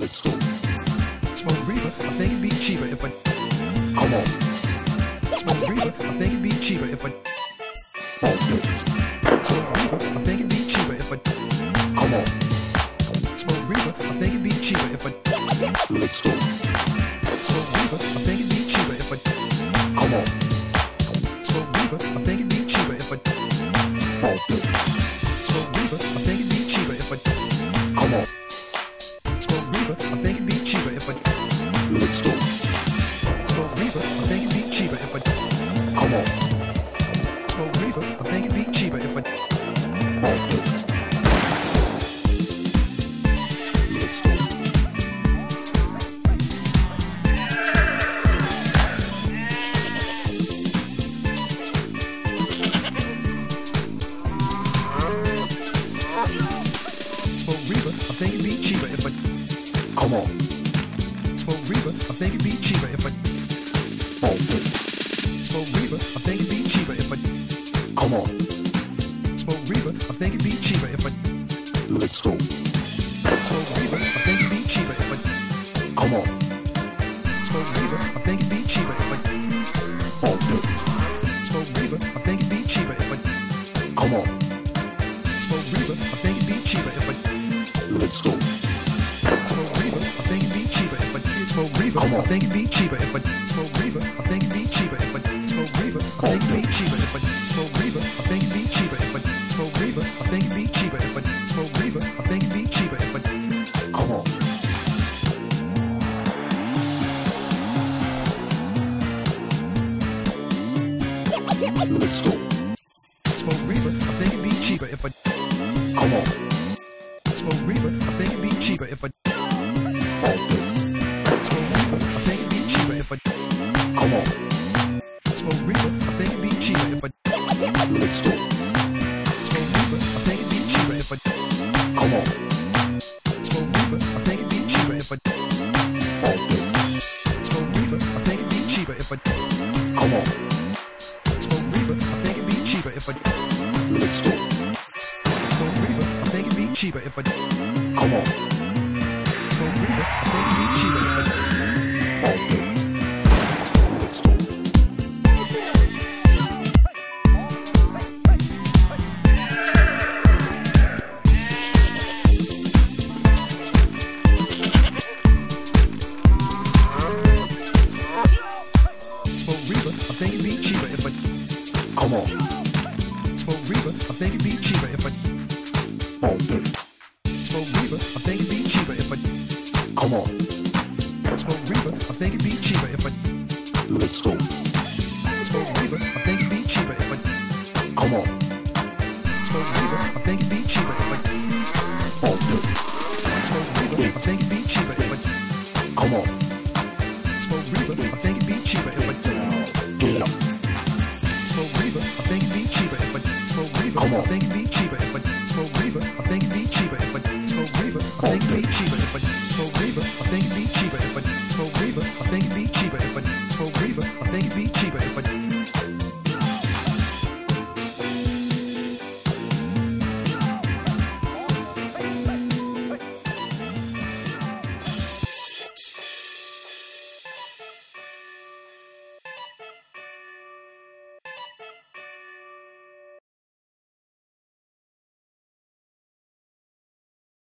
Let's go. Smoke Reaper, I think it'd be cheaper if I Come on. smoke Reaper. I think it'd be cheaper if I Bump it. smoke. I think it'd be cheaper if I Come on. smoke Reaper. I think it'd be cheaper if I Let's go. smoke Reaper. I think it'd be cheaper if I Come on. smoke Reaper. I think it'd be cheaper if I Bump it. smoke. I think it'd be cheaper if I Come on. Think it'd be cheaper if I Come on. smoke Reaper. I think it'd be cheaper if I it. smoke Reaper. I think it'd be cheaper if I Come on. smoke Reaper. I think it'd be cheaper if I Let's go. smoke Reaper. I think it'd be cheaper if I Come on. smoke Reaper. I think Let's go. I think it'd be cheaper if I smoke Reaper. I think it'd be cheaper if I smoke Reaper. I think it'd be cheaper if I smoke Reaper. I think it'd be cheaper if I smoke Reaper. I think it'd be cheaper if I smoke Reaper. I think it'd be cheaper if I smoke Reaper. I think it'd be cheaper if I Come on. Let's go. smoke. I think it'd be cheaper if I Come on. Smoke Reaper. I think it'd be cheaper if I smoke Reaper. I think it'd be cheaper if I Come on. smoke Reaper. I think it'd be cheaper if I Let's go. smoke Reaper. I think it'd be cheaper if I Come on. smoke Reaper. I think it'd be cheaper if I smoke Reaper. I think it'd be cheaper if I Come on. smoke Reaper. I think it'd be cheaper if I Let's go. Cheaper if I Come on. smoke Reaper. I think it'd be cheaper if I Bump it. Let's go. smoke Reaper. I think it'd be cheaper if I Come on. smoke Reaper. I think it'd be cheaper if I Bump Bump it. smoke Reaper. I think it'd cheaper if I Come on. smoke Reaper. I think it'd cheaper if I Get up. smoke Reaper. I think it'd cheaper if I smoke. Come I on. think it'd cheaper if I smoke Reaper. I think it'd cheaper if I smoke Reaper. I think it'd cheaper if I